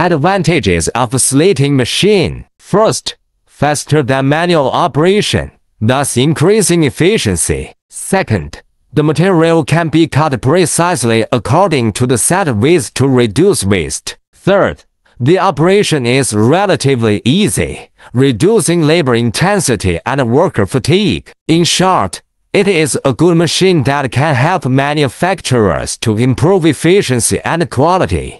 Advantages of a slitting machine. First, faster than manual operation, thus increasing efficiency. Second, the material can be cut precisely according to the set width to reduce waste. Third, the operation is relatively easy, reducing labor intensity and worker fatigue. In short, it is a good machine that can help manufacturers to improve efficiency and quality.